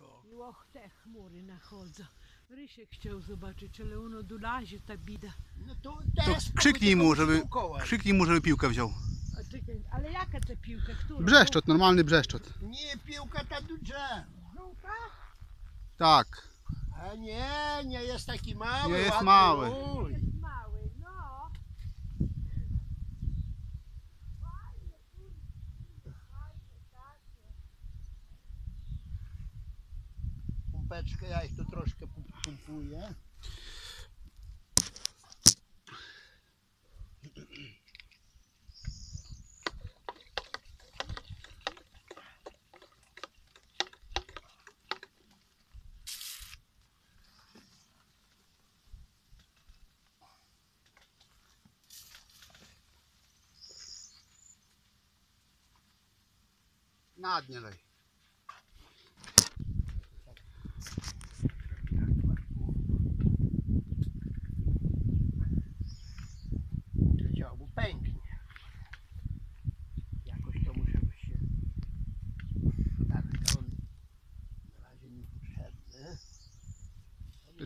co? I och, te chmury nachodzą. Rysiek chciał zobaczyć, ale ono dolazie ta bida. No to To teraz krzyknij mu, żeby, Koła. krzyknij mu, żeby piłkę wziął. A czekaj, ale jaka ta piłka? Która? Brzeszczot, normalny brzeszczot. Nie, piłka ta duża. Żółta? Tak. A nie, nie jest taki mały. Nie jest ładny mały. Jest mały, no. Pompeczkę, ja ich tu troszkę pumpuję. Na lej. Działa, bo pęknie. Jakoś to muszę się... Tak, to on na razie niepotrzebny.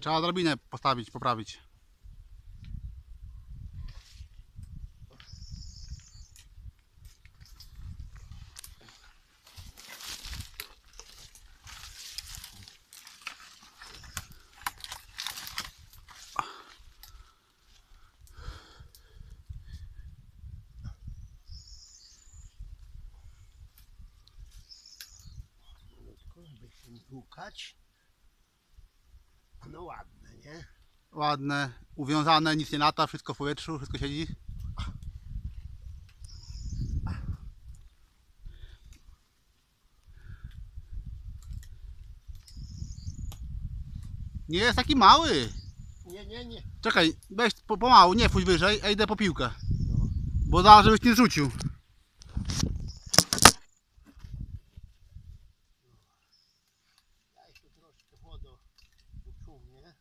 Trzeba drabinę postawić, poprawić. Malutko, żeby się nie dłukać. No ładne, nie? Ładne, uwiązane, nic nie lata, wszystko w powietrzu, wszystko siedzi. Nie jest taki mały. Nie, nie, nie. Czekaj, weź po, pomału, nie pójdź wyżej, a idę po piłkę. No. Bo zaraz żebyś nie rzucił. Ja ich tu troszkę wodą uczumię.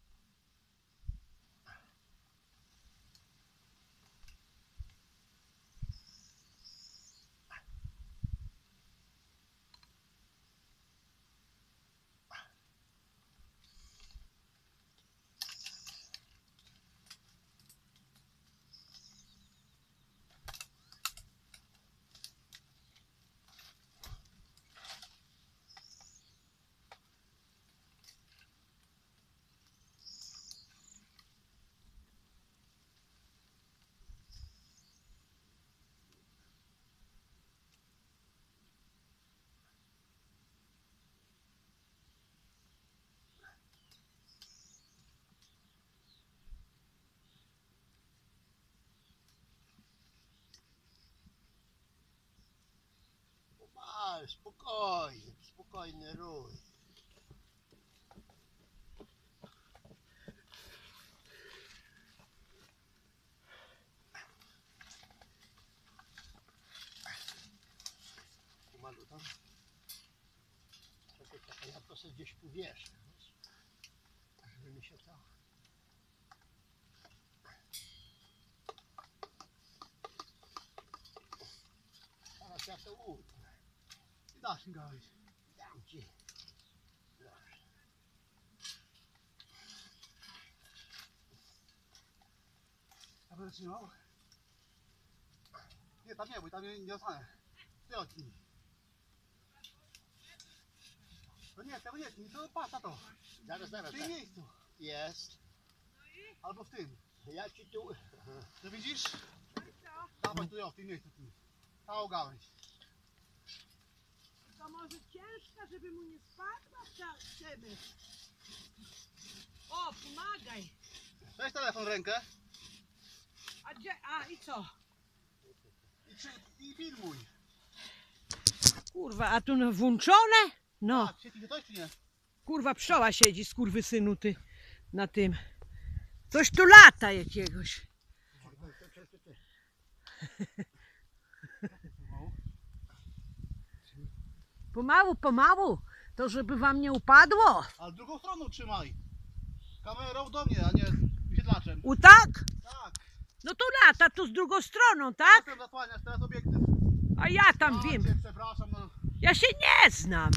Pomal, spokojnie, spokojny rój. Pomalu ja to sobie gdzieś powieszę. wiesz, Żeby mi się to... Teraz ja to utnę. Dasz mi gałeś. Dam ci. Dobrze. Ja będę trzymał. Nie, tam nie bój, tam nie, nie ostanę. Ty odcnij. To nie, tego nie tnij, to patrz na to. Zaraz, W zaraz. tym zaraz. miejscu. Jest. Albo w tym. Ja ci tu... To widzisz? Dawaj tu, o, w tym miejscu. Ty. Całą gałęź. To może ciężka, żeby mu nie spadła ciebie. O, pomagaj. Weź telefon w rękę A gdzie? A i co? i, przy, i filmuj. Kurwa, a tu no włączone? No, świeci się coś czy nie? kurwa, pszczoła siedzi, skurwysynu ty, na tym. Coś tu lata jakiegoś. Pomału, pomału, to żeby wam nie upadło. Ale drugą stroną trzymaj. Kamerą do mnie, a nie wyświetlaczem. U tak? Tak. No to lata, tu z drugą stroną, tak? Zasłaniasz teraz obiektyw. A ja tam A, wiem. cię Przepraszam, no. Ja się nie znam.